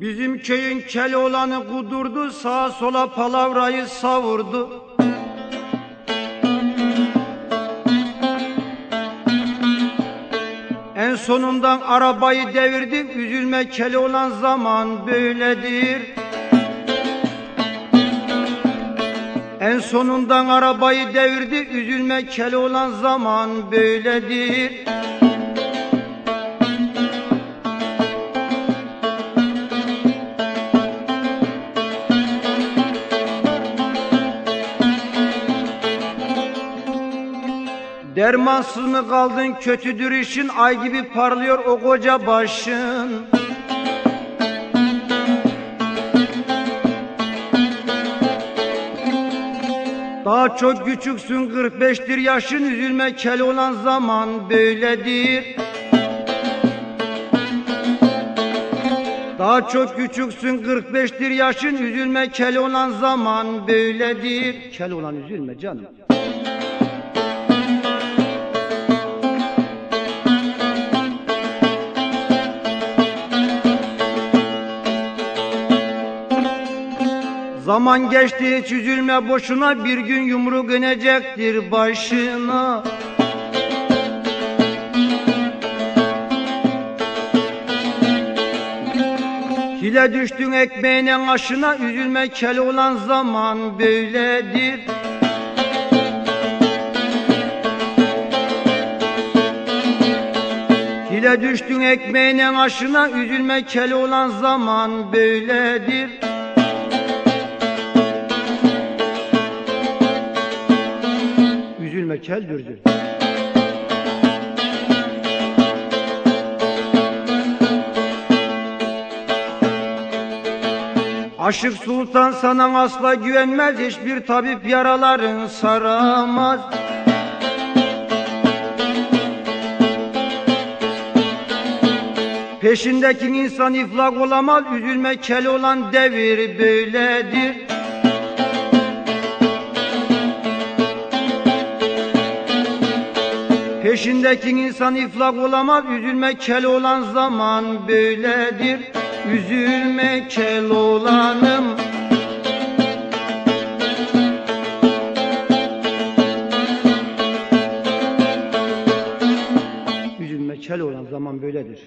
Bizim köyün Keloğlan'ı kudurdu, sağa sola palavrayı savurdu. Sonundan arabayı devirdi, üzülme Keloğlan zaman böyledir. En sonundan arabayı devirdi, üzülme Keloğlan zaman böyledir. Dermansız mı kaldın kötüdür işin ay gibi parlıyor o koca başın. Daha çok küçüksün 45'tir yaşın üzülme kel olan zaman böyledir. Daha çok küçüksün 45'tir yaşın üzülme kel olan zaman böyledir. Kel olan üzülme canım Zaman geçti hiç üzülme boşuna bir gün yumruk inecektir başına. Hile düştün ekmeğinin aşına üzülme kel olan zaman böyledir. Hile düştün ekmeğinin aşına üzülme kel olan zaman böyledir kel dürdür. Aşık sultan sana asla güvenmez Hiçbir tabip yaraların saramaz Peşindeki insan iflak olamaz Üzülme kel olan devir böyledir Peşindeki insan iflak olamaz Üzülme kel olan zaman böyledir. Üzülme kel olanım. Üzülme kel olan zaman böyledir